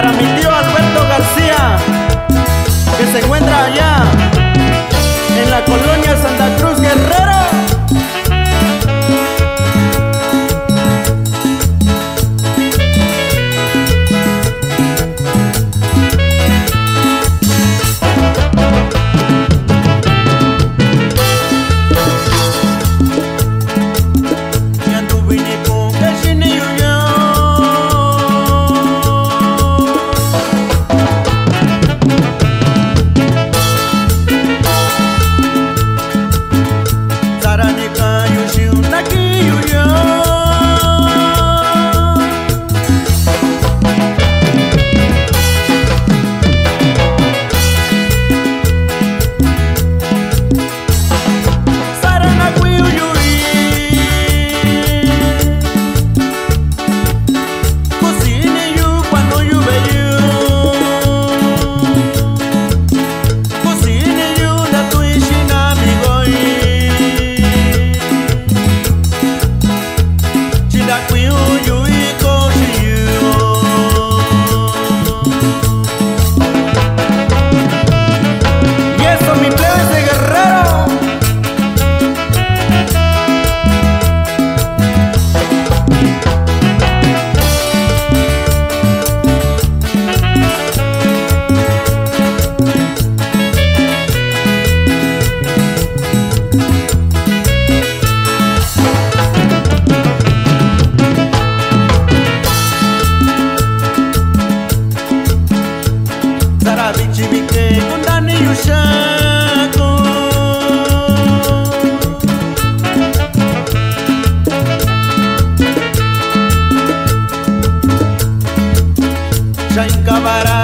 para mi tío Alberto García, que se encuentra allá já encavará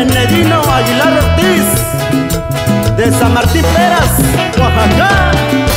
Enedino Aguilar Ortiz, de San Martín Peras, Oaxaca.